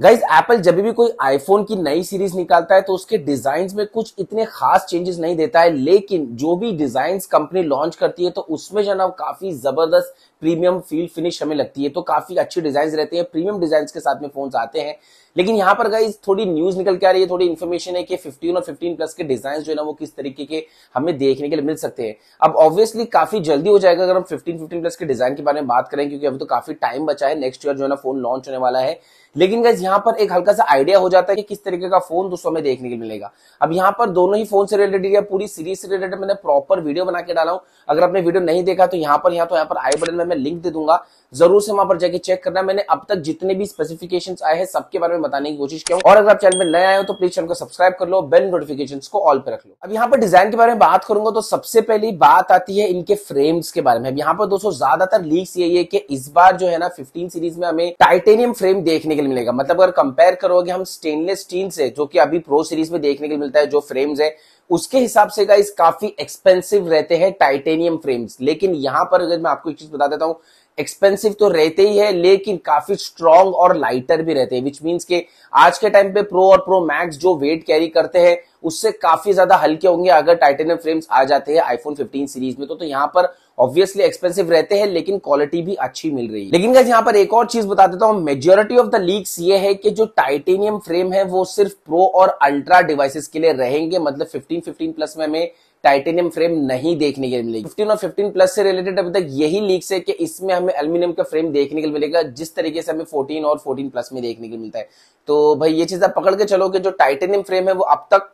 Guys Apple जब भी कोई आईफोन की नई सीरीज़ निकालता है तो उसके डिज़ाइन में कुछ इतने खास चेंजेस नहीं देता है, लेकिन जो भी डिज़ाइन कंपनी लॉन्च करती है तो उसमें जो ना काफ़ी ज़बरदस्त प्रीमियम फील फिनिश हमें लगती है। तो काफ़ी अच्छी डिज़ाइन रहते हैं प्रीमियम डिज़ाइन के साथ में फ़ोन आते हैं। लेकिन यहाँ पर गाइज़ थोड़ी न्यूज़ निकल के आ रही है, थोड़ी इन्फॉर्मेशन है कि 15 और 15 प्लस के डिज़ाइन जो है ना, वो किस तरीके के हमें देखने के लिए मिल सकते हैं। अब ऑब्वियसली काफ़ी जल्दी हो जाएगा, अगर हम 15 15 प्लस के डिज़ाइन के बारे में बात करें, क्योंकि अभी तो काफ़ी टाइम बचा है नेक्स्ट ईयर जो है ना फ़ोन लॉन्च होने वाला है। लेकिन गाइज़ यहाँ पर एक हल्का सा आइडिया हो जाता है कि किस तरीके का फ़ोन दोस्तों हमें देखने के मिलेगा। अब यहाँ पर दोनों ही फ़ोन से रिलेटेड या पूरी सीरीज़ से रिलेटेड मैंने प्रॉपर वीडियो बना के डाला हूँ। अगर आपने वीडियो नहीं देखा तो यहाँ पर, यहाँ तो यहाँ पर आई बटन में मैं लिंक दे दूँगा। ज़रूर से वहाँ पर जाके चेक करना। मैंने अब तक जितने भी स्पेसिफिकेशन आए हैं, सबके बारे में बताने की कोशिश किया और अगर आप चैनल में नए आए हो तो प्लीज़ चैनल को सब्सक्राइब कर लो बेल नोटिफिकेशन को ऑल पे रख लो। अब यहाँ पर डिज़ाइन के बारे में बात करूँगा तो सबसे पहली बात आती है इनके फ्रेम्स के बारे में। यहाँ पर दोस्तों, ज़्यादातर लीक्स यही है कि इस बार जो है ना फिफ्टीन सीरीज़ में हमें टाइटेनियम फ्रेम देखने के लिए मिलेगा। मतलब अगर कंपेयर करोगे हम स्टेनलेस स्टील से, जो कि अभी प्रो सीरीज़ में देखने के मिलता है, जो फ्रेम्स है, उसके हिसाब से गाइस काफ़ी एक्सपेंसिव रहते हैं टाइटेनियम फ्रेम्स लेकिन यहाँ पर अगर मैं आपको एक चीज़ बता देता हूँ एक्सपेंसिव तो रहते ही है, लेकिन काफ़ी स्ट्रॉन्ग और लाइटर भी रहते हैं विच मीन्स के आज के टाइम पे प्रो और प्रो मैक्स जो वेट कैरी करते हैं उससे काफ़ी ज़्यादा हल्के होंगे अगर टाइटेनियम फ्रेम्स आ जाते हैं आईफोन 15 सीरीज़ में तो, तो यहाँ पर ऑब्वियसली एक्सपेंसिव रहते हैं लेकिन क्वालिटी भी अच्छी मिल रही है। लेकिन गाइस यहाँ पर एक और चीज़ बता देता हूँ मेजोरिटी ऑफ़ द लीक्स ये है कि जो टाइटेनियम फ्रेम है वो सिर्फ़ प्रो और अल्ट्रा डिवाइसेस के लिए रहेंगे। मतलब 15 15 प्लस में हमें टाइटेनियम फ्रेम नहीं देखने के लिए मिलेगी। 15 और 15 प्लस से रिलेटेड अभी तक यही लीक्स है कि इसमें हमें एल्यूमिनियम का फ्रेम देखने के लिए मिलेगा जिस तरीके से हमें 14 और 14 प्लस में देखने के लिए मिलता है। तो भाई ये चीज़ आप पकड़ के चलो कि जो टाइटेनियम फ्रेम है वो अब तक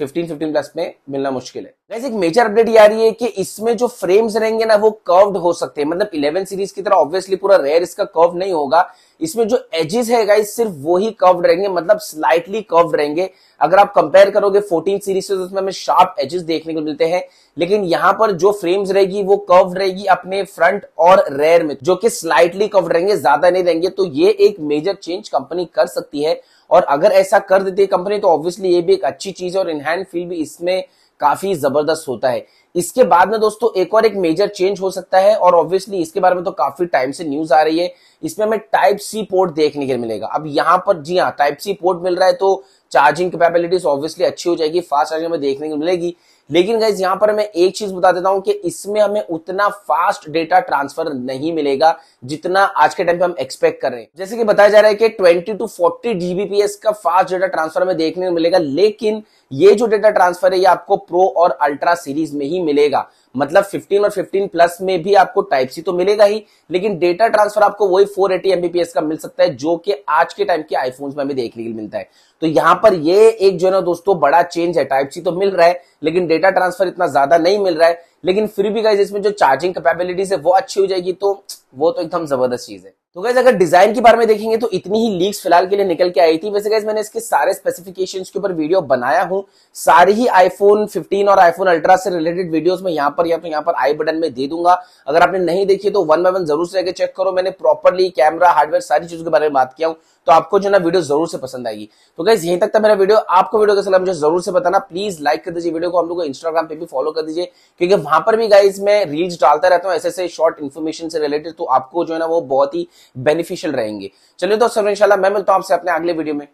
15 15 प्लस में मिलना मुश्किल है। वैसे एक मेजर अपडेट ये आ रही है कि इसमें जो फ्रेम्स रहेंगे ना, वो कर्व्ड हो सकते हैं। मतलब 11 सीरीज़ की तरह ऑब्वियसली पूरा रेयर इसका कर्व नहीं होगा। इसमें जो एजेस है गाइस सिर्फ़ वही कर्व्ड रहेंगे मतलब स्लाइटली कर्व्ड रहेंगे। अगर आप कंपेयर करोगे 14 सीरीज़ से तो उसमें हमें शार्प एजेस देखने को मिलते हैं। लेकिन यहाँ पर जो फ्रेम्स रहेगी, वो कर्व रहेगी अपने फ्रंट और रेयर में, जो कि स्लाइटली कर्व्ड रहेंगे, ज़्यादा नहीं रहेंगे। तो ये एक मेजर चेंज कंपनी कर सकती है। और अगर ऐसा कर देती है कंपनी तो ऑब्वियसली ये भी एक अच्छी चीज़ है और इनहैंड फील भी इसमें काफ़ी ज़बरदस्त होता है। इसके बाद में दोस्तों, एक और एक मेजर चेंज हो सकता है और ऑब्वियसली इसके बारे में तो काफ़ी टाइम से न्यूज़ आ रही है। इसमें हमें टाइप सी पोर्ट देखने के मिलेगा। अब यहाँ पर, जी हाँ टाइप सी पोर्ट मिल रहा है तो चार्जिंग कैपेबिलिटीज ऑब्वियसली अच्छी हो जाएगी फास्ट चार्जिंग में देखने को मिलेगी। लेकिन गाइज़ यहाँ पर मैं एक चीज़ बता देता हूँ कि इसमें हमें उतना फास्ट डेटा ट्रांसफ़र नहीं मिलेगा जितना आज के टाइम पे हम एक्सपेक्ट कर रहे हैं। जैसे कि बताया जा रहा है कि 20 टू 40 जीबीपीएस का फास्ट डेटा ट्रांसफ़र हमें देखने को मिलेगा, लेकिन ये जो डेटा ट्रांसफ़र है, ये आपको प्रो और अल्ट्रा सीरीज़ में ही मिलेगा। मतलब 15 और 15 प्लस में भी आपको टाइप सी तो मिलेगा ही, लेकिन डेटा ट्रांसफ़र आपको वही 480 एटी एमबीपीएस का मिल सकता है, जो कि आज के टाइम के आईफोन्स में हमें देखने के लिए मिलता है। तो यहाँ पर ये एक जो है ना दोस्तों, बड़ा चेंज है। टाइप सी तो मिल रहा है, लेकिन डेटा ट्रांसफ़र इतना ज़्यादा नहीं मिल रहा है। लेकिन फिर भी गाइज़ इसमें जो चार्जिंग कैपेबिलिटीज है, वो अच्छी हो जाएगी तो वो तो एकदम ज़बरदस्त चीज़ है। तो गैस अगर डिज़ाइन के बारे में देखेंगे तो इतनी ही लीक्स फ़िलहाल के लिए निकल के आई थी। वैसे गैस मैंने इसके सारे स्पेसिफिकेशंस के ऊपर वीडियो बनाया हूँ। सारी ही आईफोन 15 और आईफोन अल्ट्रा से रिलेटेड वीडियोस में यहाँ पर, या तो यहाँ पर आई बटन में दे दूँगा। अगर आपने नहीं देखी तो वन बाय वन ज़रूर से चेक करो। मैंने प्रॉपरली कैमरा हार्डवेयर सारी चीज़ों के बारे में बात किया हूँ। तो आपको जो ना वीडियो ज़रूर से पसंद आएगी। तो गाइज़ यहीं तक था मेरा वीडियो। आपको वीडियो कैसा लगा मुझे ज़रूर से बताना। प्लीज़ लाइक कर दीजिए वीडियो को। हम लोग इंस्टाग्राम पे भी फॉलो कर दीजिए। क्योंकि वहाँ पर भी गाइज़ मैं रील्स डालता रहता हूँ ऐसे ऐसे शॉर्ट इन्फॉर्मेशन से रिलेटेड तो आपको जो है ना वो बहुत ही बेनिफिशियल रहेंगे। चलिए दोस्तों इनशाला मैं मिलता हूँ आपसे अपने अगले वीडियो में।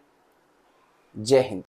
जय हिंद।